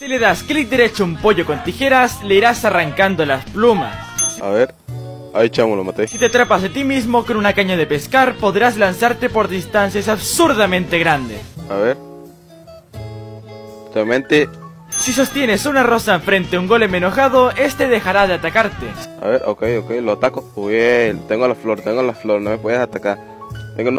Si le das clic derecho a un pollo con tijeras, le irás arrancando las plumas. A ver. Ahí chamo, lo maté. Si te atrapas de ti mismo con una caña de pescar, podrás lanzarte por distancias absurdamente grandes. A ver. Realmente. Si sostienes una rosa enfrente a un golem enojado, este dejará de atacarte. A ver, ok, ok, lo ataco. Uy, tengo la flor, tengo la flor, no me puedes atacar. Tengo no.